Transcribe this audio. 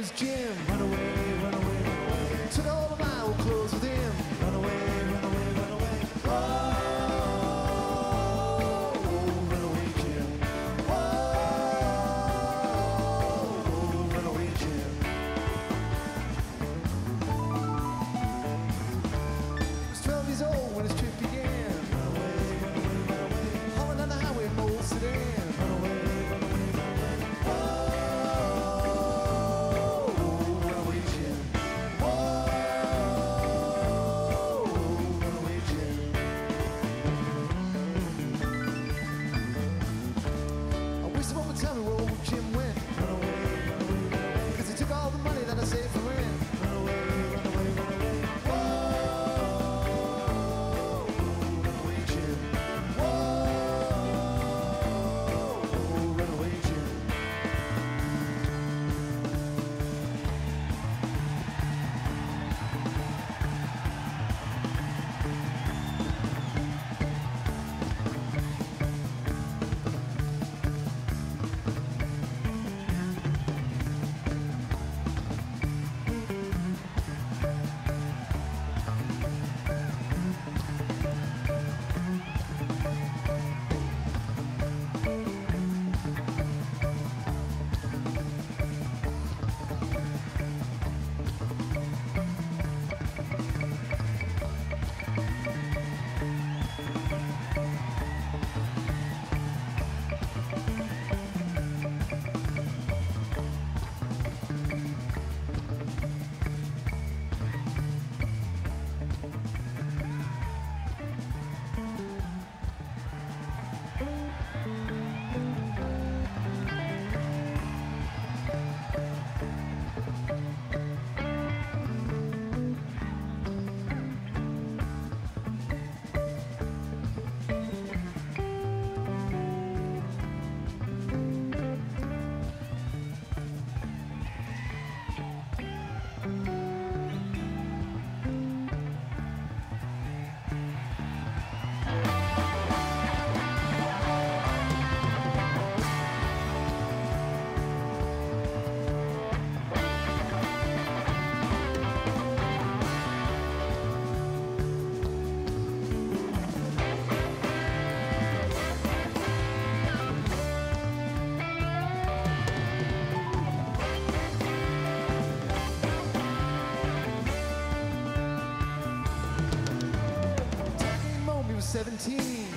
was Jim. Tell me where old Jim went. 17 went away